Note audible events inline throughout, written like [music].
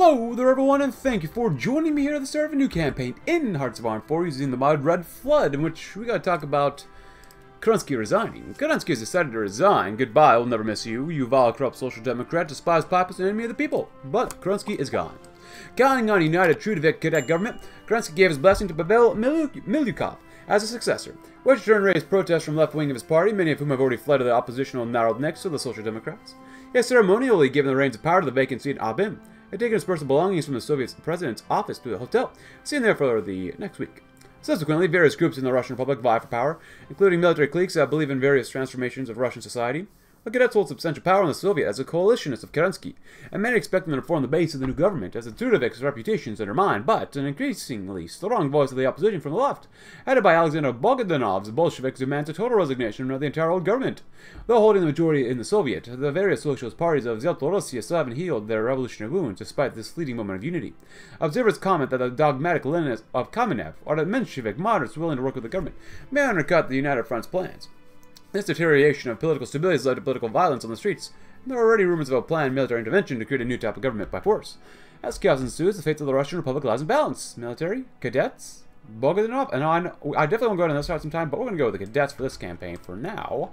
Hello there everyone and thank you for joining me here at the start of a new campaign in Hearts of Iron 4 using the mod Red Flood in which we gotta talk about Kerensky resigning. Kerensky has decided to resign. Goodbye, I'll never miss you. You vile corrupt social democrat, despised populist and enemy of the people. But Kerensky is gone. Counting on a united Trudovik cadet government, Kerensky gave his blessing to Pavel Milyukov as a successor, which in turn raised protests from left wing of his party, many of whom have already fled to the oppositional Narodniks to the Social Democrats. He has ceremonially given the reins of power to the vacant seat Abim, had taken his personal belongings from the Soviet president's office to the hotel, staying there for the next week. Subsequently, various groups in the Russian Republic vie for power, including military cliques that believe in various transformations of Russian society. The cadets hold substantial power in the Soviet as a coalitionist of Kerensky, and many expect them to form the base of the new government as the Trudovik's reputation is undermined, but an increasingly strong voice of the opposition from the left, headed by Alexander Bogdanov's the Bolsheviks demands a total resignation of the entire old government. Though holding the majority in the Soviet, the various socialist parties of Zheltorossiya still haven't healed their revolutionary wounds despite this fleeting moment of unity. Observers comment that the dogmatic Leninists of Kamenev are the Menshevik moderates willing to work with the government may undercut the United Front's plans. This deterioration of political stability has led to political violence on the streets, and there are already rumors of a planned military intervention to create a new type of government by force. As chaos ensues, the fate of the Russian Republic lies in balance. Military, cadets, Bogdanov, and I, I definitely want to go into this out some time, but we're going to go with the cadets for this campaign for now,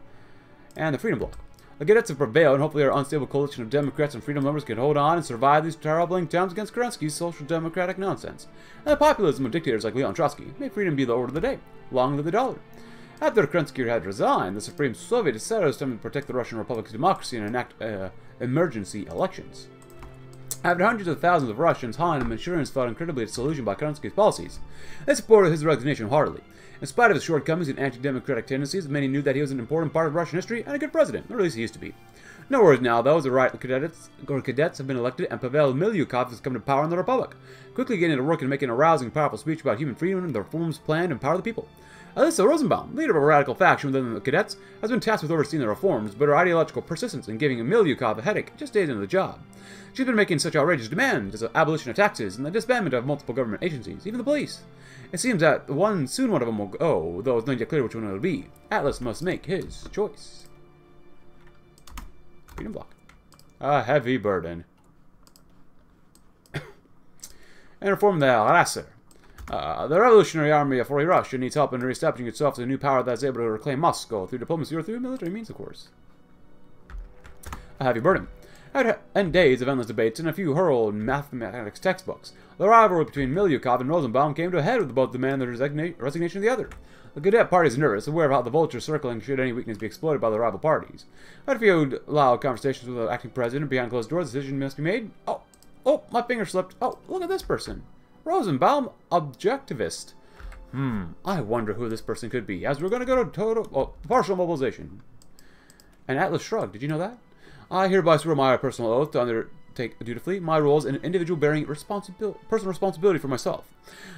and the Freedom Bloc. The cadets have prevailed, and hopefully our unstable coalition of Democrats and Freedom lovers can hold on and survive these troubling times against Kerensky's social democratic nonsense. And the populism of dictators like Leon Trotsky. May freedom be the order of the day. Long live the dollar. After Kerensky had resigned, the Supreme Soviet decided it was time to protect the Russian Republic's democracy and enact uh, emergency elections. After hundreds of thousands of Russians, Han and Manchurians felt incredibly disillusioned by Kerensky's policies. They supported his resignation heartily. In spite of his shortcomings and anti-democratic tendencies, many knew that he was an important part of Russian history and a good president, or at least he used to be. No worries now, though, as the right cadets, or cadets have been elected and Pavel Milyukov has come to power in the Republic, quickly getting to work and making a rousing, powerful speech about human freedom and the reforms planned to empower the people. Alisa Rosenbaum, leader of a radical faction within the cadets, has been tasked with overseeing the reforms, but her ideological persistence in giving Milyukov a headache just stays into the job. She's been making such outrageous demands as the abolition of taxes and the disbandment of multiple government agencies, even the police. It seems that one soon one of them will go, though it's not yet clear which one it will be. Atlas must make his choice. Freedom block. A heavy burden. [coughs] and reform the Rasser. Uh, the Revolutionary Army of Free Russia needs help in reestablishing itself as a new power that is able to reclaim Moscow through diplomacy or through military means, of course. A heavy burden. And days of endless debates and a few hurled mathematics textbooks, the rivalry between Milyukov and Rosenbaum came to a head with both demanding the resignation of the other. The cadet party is nervous, aware of how the vultures circling should any weakness be exploited by the rival parties. After a few loud conversations with the acting president behind closed doors, decision must be made. Oh, oh, my finger slipped. Oh, look at this person. Rosenbaum, objectivist. Hmm, I wonder who this person could be, as we're going to go to total, oh, partial mobilization. And Atlas shrugged. Did you know that? I hereby swear my personal oath to undertake dutifully my role as an individual bearing responsibil personal responsibility for myself.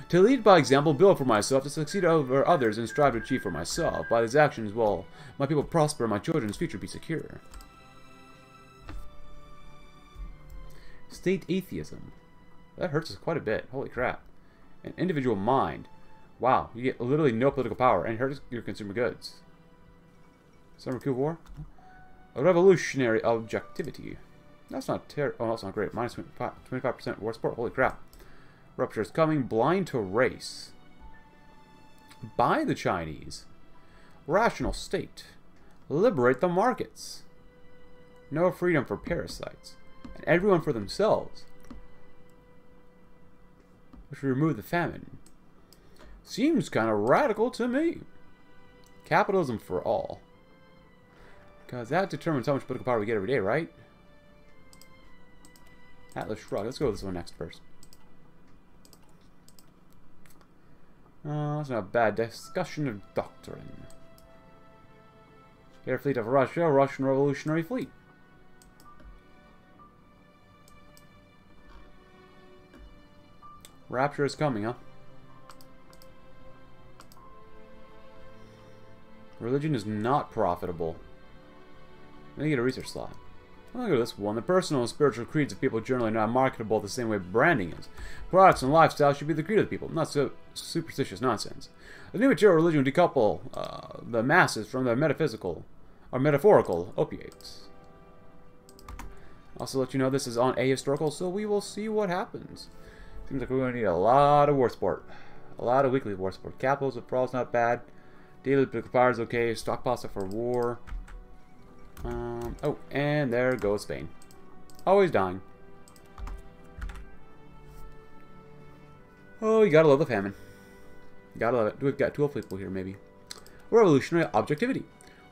To lead by example, build for myself, to succeed over others, and strive to achieve for myself. By these actions will my people prosper and my children's future be secure. State atheism. That hurts us quite a bit. Holy crap. An individual mind. Wow, you get literally no political power and hurts your consumer goods. Summer Coup War? A revolutionary objectivity. That's not terrible. Oh, that's not great. Minus 25% war support. Holy crap. Rupture is coming. Blind to race. Buy the Chinese. Rational state. Liberate the markets. No freedom for parasites. And everyone for themselves which would remove the famine. Seems kind of radical to me. Capitalism for all. Because that determines how much political power we get every day, right? Atlas Shrug. Let's go with this one next first. Oh, that's not a bad discussion of doctrine. Air Fleet of Russia, Russian Revolutionary Fleet. Rapture is coming, huh? Religion is not profitable. Let me get a research slot. I'm gonna go to this one. The personal and spiritual creeds of people generally are not marketable the same way branding is. Products and lifestyle should be the creed of the people, not so superstitious nonsense. The new material religion will decouple uh, the masses from their metaphysical or metaphorical opiates. Also let you know this is on ahistorical, so we will see what happens. Seems like we're going to need a lot of war support. A lot of weekly war support. Capitals with Prawl's not bad. Daily political is okay. Stockpile for war. Um, oh, and there goes Spain. Always dying. Oh, you gotta love the famine. Gotta love it. We've got 12 people here, maybe. Revolutionary objectivity.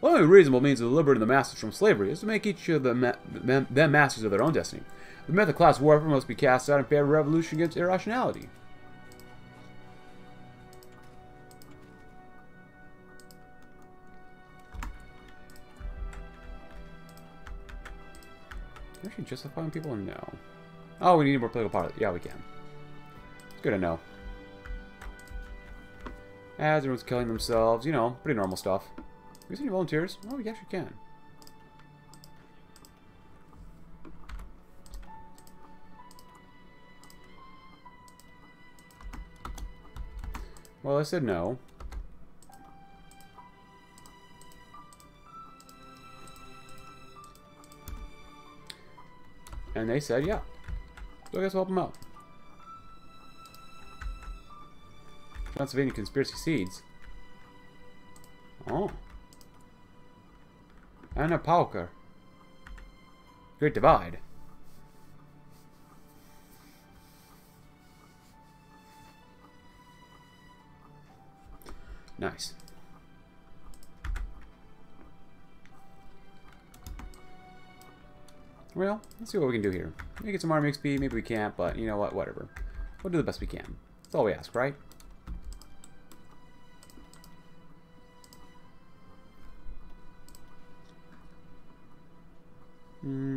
One of the reasonable means of liberating the masses from slavery is to make each of ma them masters of their own destiny. The method of class warfare must be cast out in favor of revolution against irrationality. Can actually justifying people? No. Oh, we need more political power. Yeah, we can. It's good to know. As everyone's killing themselves, you know, pretty normal stuff. We see any volunteers? Oh, we actually can. Well, I said no. And they said, yeah. So I guess we'll help them out. Transylvania conspiracy seeds. Oh. Ana Pauker. Great Divide. Nice. Well, let's see what we can do here. Maybe get some army XP, maybe we can't, but you know what, whatever. We'll do the best we can. That's all we ask, right? Hmm.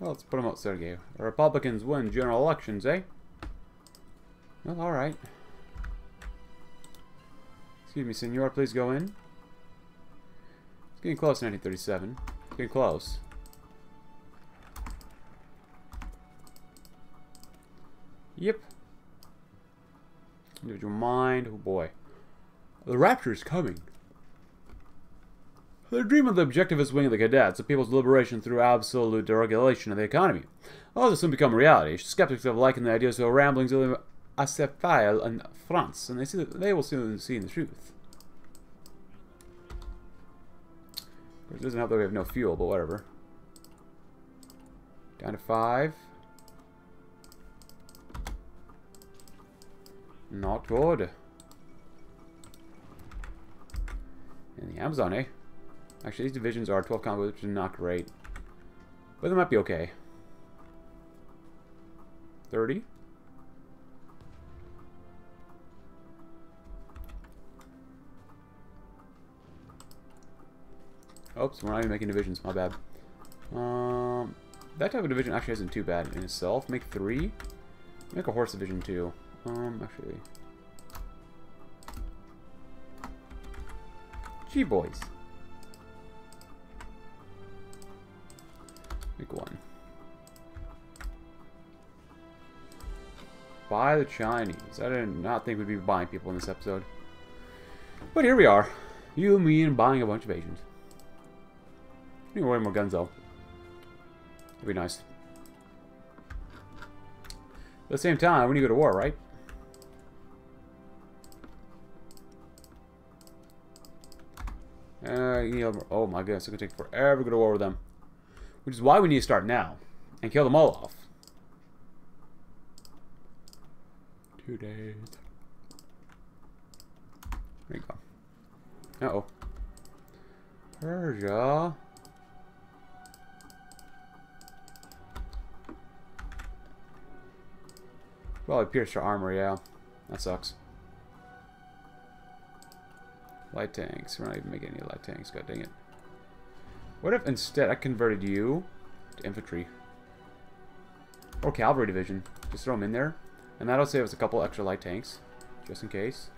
Well, let's out, Sergey. Republicans win general elections, eh? Well, alright. Excuse me, senor, please go in. It's getting close, 1937. It's getting close. Yep. Individual mind. Oh boy. The rapture is coming. The dream of the objectivist wing of the cadets, the people's liberation through absolute deregulation of the economy. All this soon become reality. Skeptics have likened the ideas to the ramblings of the Acephale in France, and they see that they will soon see the truth. Of course, it doesn't help that we have no fuel, but whatever. Down to five. Not good. In the Amazon, eh? Actually, these divisions are 12 combat, which is not great. But they might be okay. 30? Oops, we're not even making divisions. My bad. Um, that type of division actually isn't too bad in itself. Make three. Make a horse division too. Um, actually. Gee, boys. Make one. Buy the Chinese. I did not think we'd be buying people in this episode. But here we are. You me and buying a bunch of Asians. Need way more guns though. That'd be nice. At the same time, we need to go to war, right? Uh, you know, oh my goodness, it's gonna take forever to go to war with them. Which is why we need to start now. And kill them all off. Two days. There you go. Uh-oh. Persia. Probably pierce your armor, yeah. That sucks. Light tanks. We're not even making any light tanks. God dang it. What if instead I converted you to infantry? Or cavalry division. Just throw them in there. And that'll save us a couple extra light tanks. Just in case.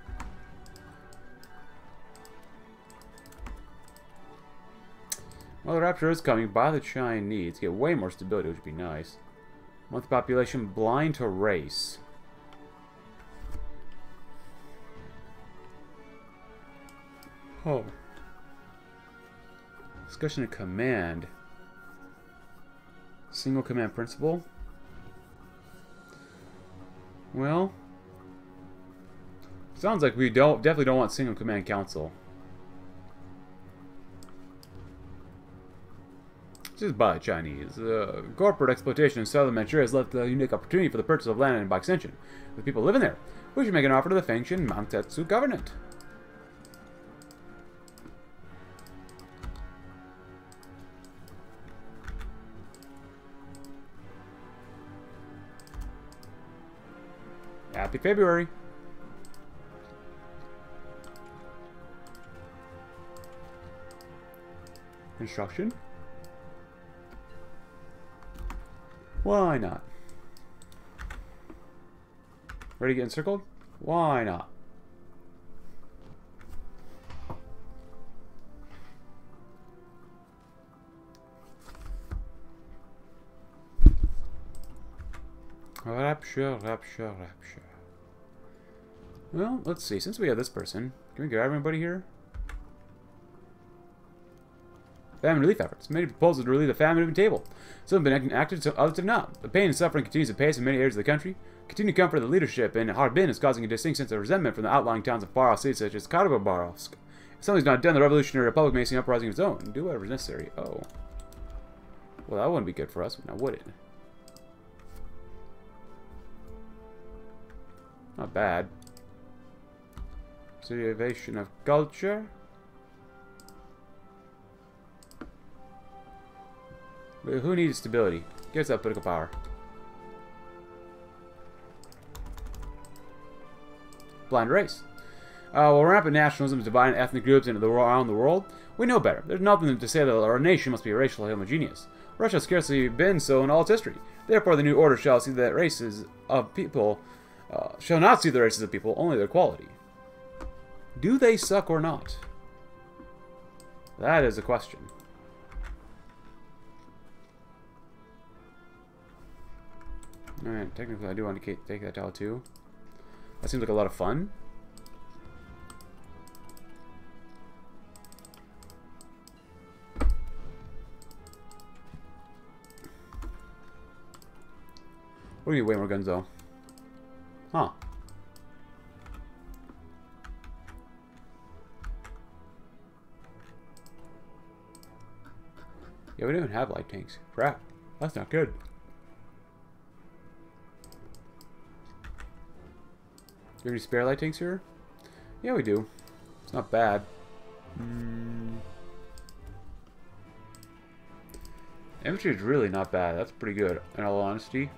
Well, the Rapture is coming by the Chinese. Get way more stability, which would be nice. Month population blind to race. Oh. Discussion of command. Single command principle. Well, sounds like we don't definitely don't want single command council. Just by Chinese. Uh, corporate exploitation in southern Manchuria has left a unique opportunity for the purchase of land and by extension, the people living there. We should make an offer to the Fengshan Mangtetsu government. Happy February. Construction. Why not? Ready to get encircled? Why not? Rapture, rapture, rapture. Well, let's see. Since we have this person, can we grab everybody here? Famine relief efforts. Many proposals to relieve the famine table. Some have been acted, others have not. The pain and suffering continues apace in many areas of the country. Continued comfort of the leadership in Harbin is causing a distinct sense of resentment from the outlying towns of far-off cities such as Karabarovsk. If something's not done, the Revolutionary Republic may see an uprising of its own. Do whatever is necessary. Oh. Well, that wouldn't be good for us, now would it? Not bad. Preservation of culture. But who needs stability? Give us that political power. Blind race. Uh, while rampant nationalism is dividing ethnic groups into the around the world, we know better. There's nothing to say that our nation must be racially homogeneous. Russia has scarcely been so in all its history. Therefore, the new order shall see that races of people uh, shall not see the races of people, only their quality. Do they suck or not? That is a question. Alright, technically I do want to take that out too. That seems like a lot of fun. We need way more guns though. Huh. Yeah, we don't even have light tanks. Crap. That's not good. Do we have any spare light tanks here? Yeah, we do. It's not bad. Mm. Infantry is really not bad. That's pretty good, in all honesty.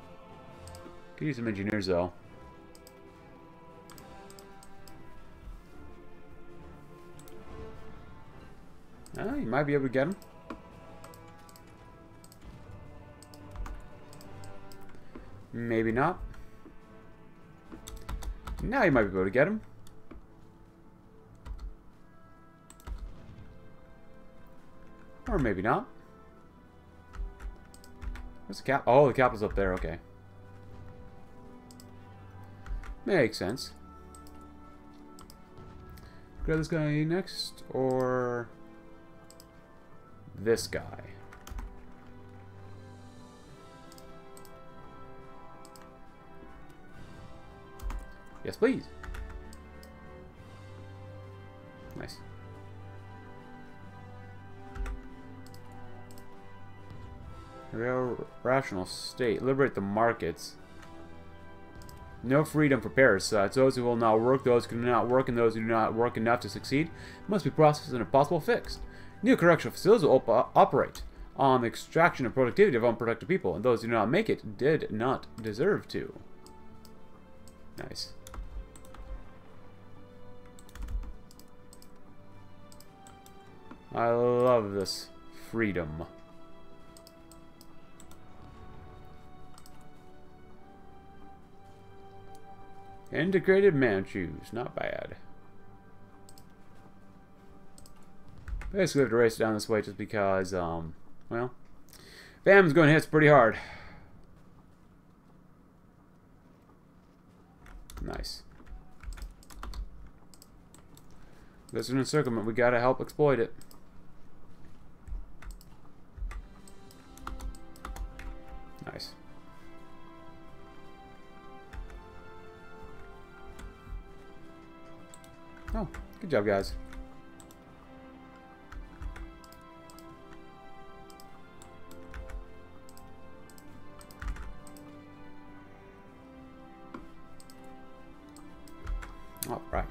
Could use some engineers, though. Ah, you might be able to get them. Maybe not. Now you might be able to get him. Or maybe not. Where's the cap? Oh, the capital's up there. Okay. Makes sense. Grab this guy next, or this guy. Yes, please. Nice. Real rational state. Liberate the markets. No freedom for parasites. Uh, those who will not work, those who do not work, and those who do not work enough to succeed must be processed and if possible fixed. New correctional facilities will op uh, operate on the extraction of productivity of unproductive people, and those who do not make it did not deserve to. Nice. I love this freedom. Integrated Manchus, not bad. Basically, we have to race down this way just because, um, well, Bam's going to hit us pretty hard. Nice. This is an encirclement. We gotta help exploit it. Job, guys. All right.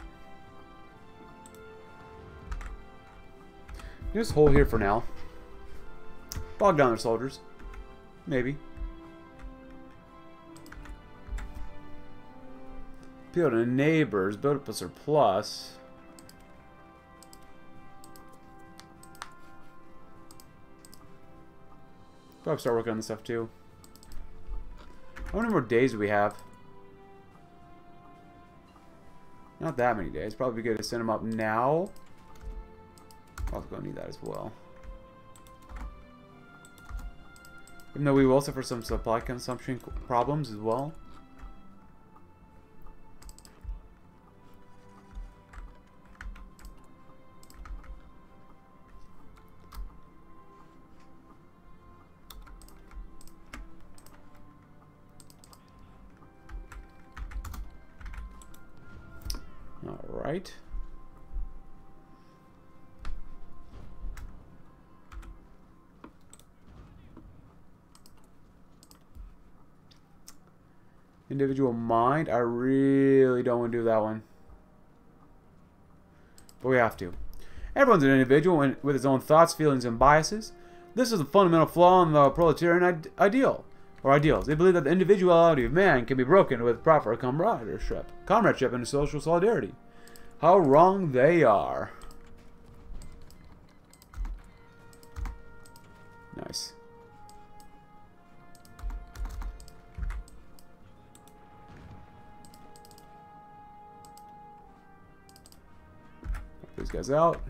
Just hold here for now. Bog down their soldiers. Maybe. Appeal to neighbors. Build up a surplus. Probably start working on this stuff too. How many more days do we have? Not that many days. Probably good to send them up now. Also gonna need that as well. Even though we will suffer some supply consumption problems as well. Right. Individual mind. I really don't want to do that one. But we have to. Everyone's an individual with his own thoughts, feelings, and biases. This is a fundamental flaw in the proletarian ideal, or ideals. They believe that the individuality of man can be broken with proper comradeship, comradeship, and social solidarity. How wrong they are. Nice. these guys out.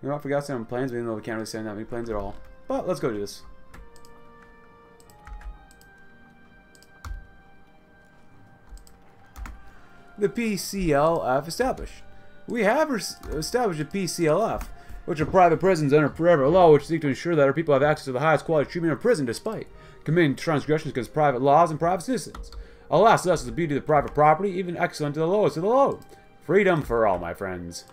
You know, I forgot some planes, even though we can't really send that many planes at all. But let's go do this. The PCLF established. We have established a PCLF, which are private prisons under private law which seek to ensure that our people have access to the highest quality treatment in prison despite committing transgressions against private laws and private citizens. Alas, thus is the beauty of the private property, even excellent to the lowest of the low. Freedom for all, my friends.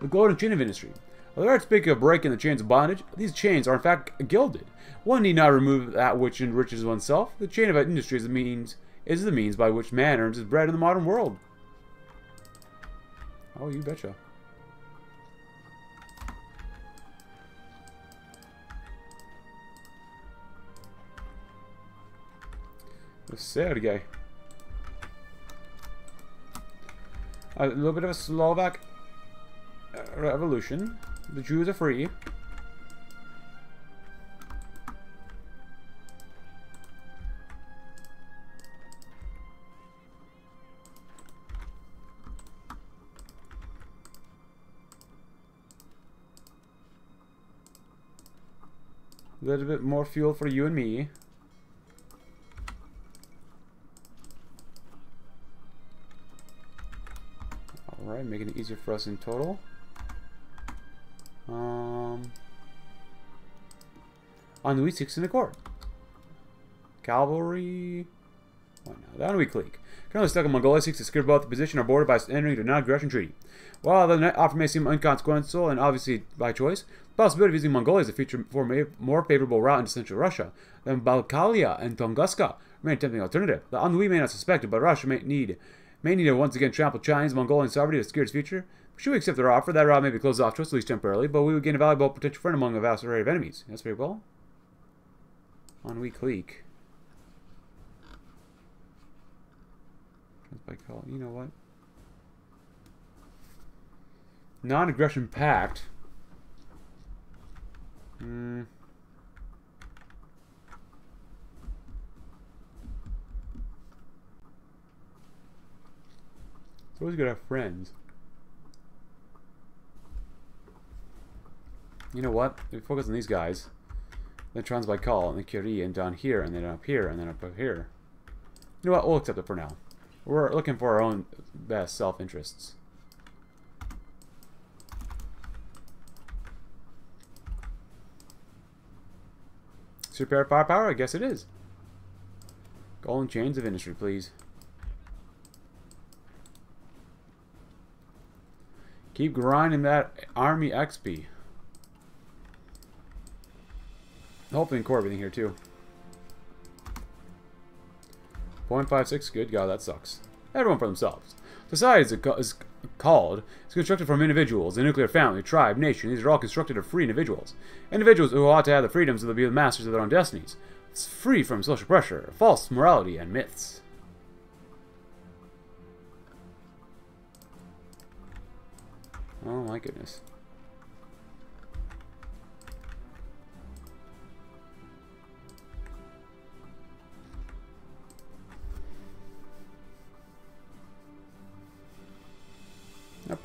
The golden chain of industry. Although I speak of breaking the chains of bondage, these chains are in fact gilded. One need not remove that which enriches oneself. The chain of industry is the means is the means by which man earns his bread in the modern world. Oh, you betcha. The Sergei. A little bit of a Slovak uh, revolution. The Jews are free. Little bit more fuel for you and me. Alright, making it easier for us in total. Um, Anhui 6 in the court. Cavalry. Oh no, the Anhui clique. Currently stuck in Mongolia seeks to secure both the position or border by entering the non-aggression treaty. While the offer may seem inconsequential and obviously by choice, the possibility of using Mongolia as a future for more favorable route into central Russia than Baikalia and Tunguska remain a tempting alternative. The Anhui may not suspect it, but Russia may need may need to once again trample Chinese Mongolian sovereignty to secure its future. Should we accept their offer, that route may be closed off to us, at least temporarily, but we would gain a valuable potential friend among a vast array of enemies. That's very well. Anhui clique. By call, you know what? Non-aggression pact. Hmm. It's always good to have friends. You know what? We focus on these guys. then Transbaikal, and then Curie, and down here, and then up here, and then up here. You know what? We'll accept it for now. We're looking for our own best self-interests. Superior firepower? I guess it is. Golden chains of industry, please. Keep grinding that army XP. Hopefully everything here too. 0.56, good God, that sucks. Everyone for themselves. Society is, called, is constructed from individuals, a nuclear family, tribe, nation. These are all constructed of free individuals. Individuals who ought to have the freedoms to be the masters of their own destinies. It's free from social pressure, false morality, and myths. Oh my goodness.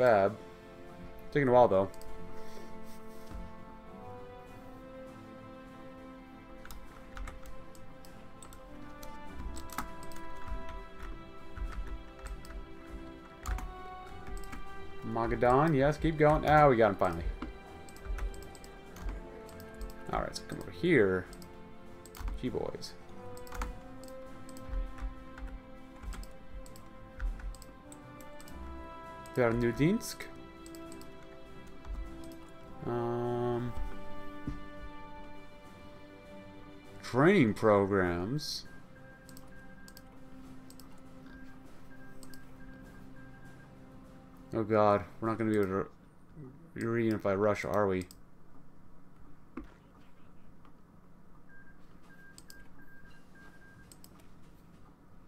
Bad. Taking a while though. Magadan, yes, keep going. Ah, we got him finally. Alright, so come over here. G-boys. Vernudinsk. Um, training programs. Oh god, we're not going to be able to reunify Russia, are we?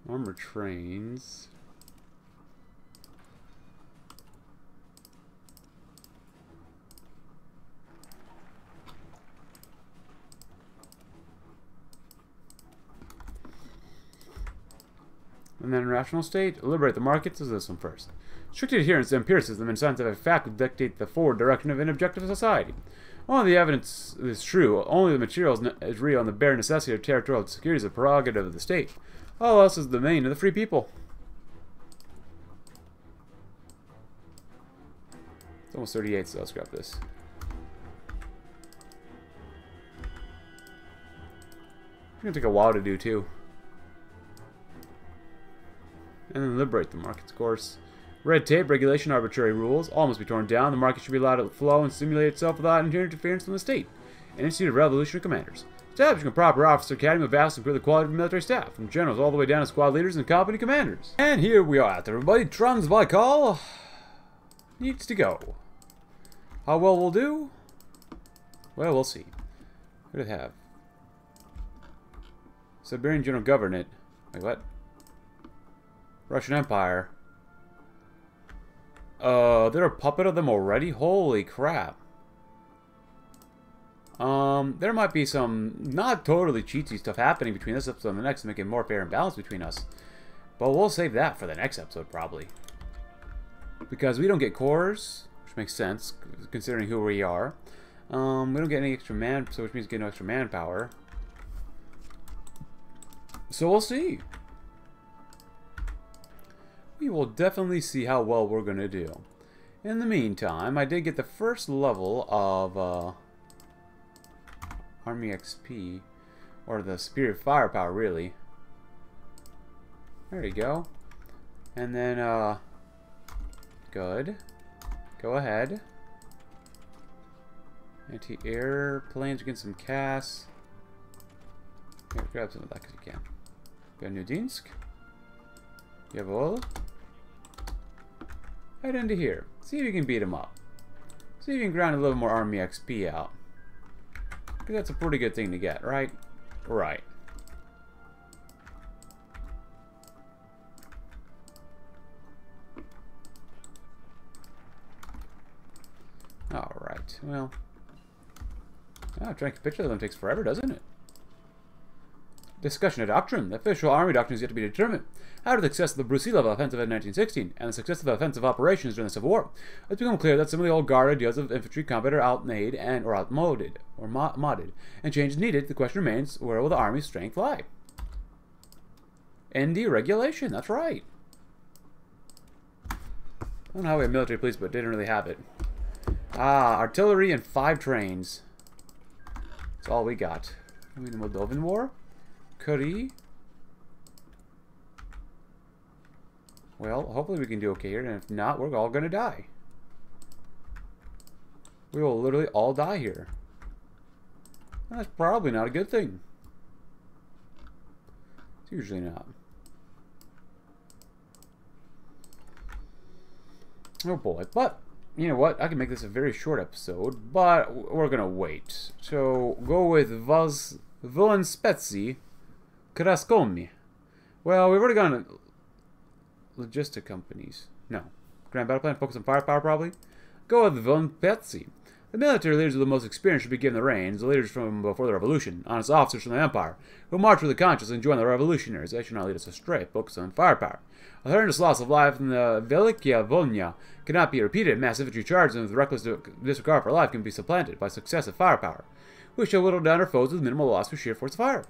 Armor trains. And then rational state, liberate the markets is this one first. Strict adherence to empiricism and scientific fact dictate the forward direction of an objective society. Only the evidence is true, only the material is real, and the bare necessity of territorial security is a prerogative of the state. All else is the domain of the free people. It's almost 38, so I'll scrap this. It's gonna take a while to do, too and then liberate the markets, of course. Red tape, regulation, arbitrary rules, all must be torn down. The market should be allowed to flow and stimulate itself without any interference from the state. An institute of revolutionary commanders. Establishing a proper officer academy will vastly improve the quality of the military staff, from generals all the way down to squad leaders and company commanders. And here we are at everybody. Transbaikal needs to go. How well we'll do? Well, we'll see. What do they have? Siberian General Government. Like what? Russian Empire. Uh, they're a puppet of them already? Holy crap. Um, there might be some not totally cheaty stuff happening between this episode and the next to make it more fair and balanced between us. But we'll save that for the next episode, probably. Because we don't get cores, which makes sense, considering who we are. Um, we don't get any extra man, so which means get no extra manpower. So we'll see we will definitely see how well we're going to do. In the meantime, I did get the first level of uh, Army XP, or the Spirit Firepower, really. There you go. And then, uh, good. Go ahead. Anti-airplanes, get some CAS. Here, grab some of that because you can. Bernudinsk. Jawohl. Head into here. See if you can beat him up. See if you can grind a little more army XP out. Because that's a pretty good thing to get, right? Right. Alright, well. Oh, trying to picture them takes forever, doesn't it? Discussion of doctrine. The official army doctrine is yet to be determined. After the success of the Brusilov offensive in 1916 and the successive offensive operations during the Civil War, it's become clear that some of the old guard ideas of infantry combat are outmade and or outmoded or mo modded, and change is needed. The question remains: Where will the army's strength lie? In deregulation. That's right. I don't know how we have military police, but didn't really have it. Ah, artillery and five trains. That's all we got. I mean, the Moldovan War? Curry? Well, hopefully we can do okay here, and if not, we're all gonna die. We will literally all die here. That's probably not a good thing. It's usually not. Oh boy, but you know what? I can make this a very short episode, but we're gonna wait. So go with Vaz Volenspetsi Kraskolmi. Well, we've already gone to logistic companies. No. Grand Battle Plan, focus on firepower probably. Go with Volenspetsi. The military leaders of the most experienced should be given the reins, the leaders from before the revolution, honest officers from the empire, who march with the conscience and join the revolutionaries. They should not lead us astray. Focus on firepower. A horrendous loss of life in the Velikia Volnya cannot be repeated. Mass infantry charges and with reckless disregard for life can be supplanted by successive firepower. We shall whittle down our foes with minimal loss through sheer force of fire.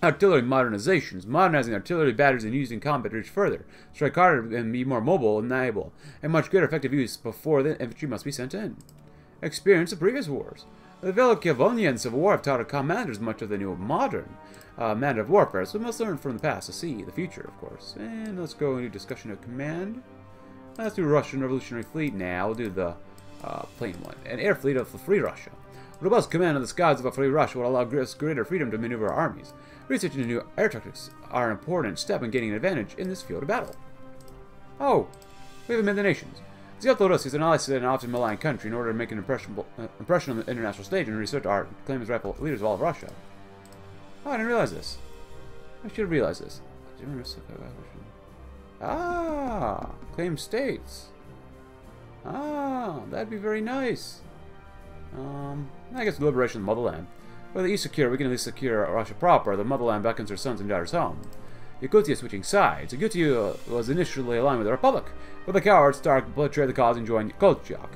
Artillery modernizations. Modernizing artillery batteries and using combat reach further. Strike harder and be more mobile and able. And much greater effective use before the infantry must be sent in. Experience of previous wars. The Volnya Civil War have taught our commanders much of the new modern uh, manner of warfare, so we must learn from the past to see the future, of course. And let's go into discussion of command. Let's do Russian Revolutionary Fleet now. We'll do the uh, plain one. An air fleet of the Free Russia. Robust command of the skies of a free Russia will allow greater freedom to maneuver our armies. Research into new air tactics are an important step in gaining an advantage in this field of battle. Oh, we have amid the nations. Zviatorus is an isolated and often maligned country in order to make an impression, uh, impression on the international stage and research our claim as rightful leaders of all of Russia. Oh, I didn't realize this. I should have realized this. Ah, claim states. Ah, that'd be very nice. Um, I guess liberation of the motherland. With the east secure, we can at least secure Russia proper. The motherland beckons her sons and daughters home. Yakutia switching sides. Yakutia was initially aligned with the Republic, but the cowards Stark betrayed the cause and joined Kolchak.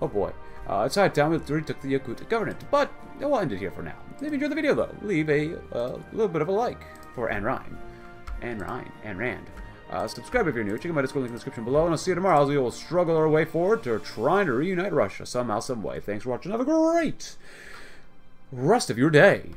Oh boy. Uh, it's high time we retook the Yakut government, but we'll end it here for now. If you enjoyed the video, though, leave a uh, little bit of a like for Anne Ryan. Anne Ryan. Anne Rand. Uh, subscribe if you're new. Check out my Discord link in the description below, and I'll see you tomorrow as we will struggle our way forward to trying to reunite Russia somehow, some way. Thanks for watching. Have a great rest of your day.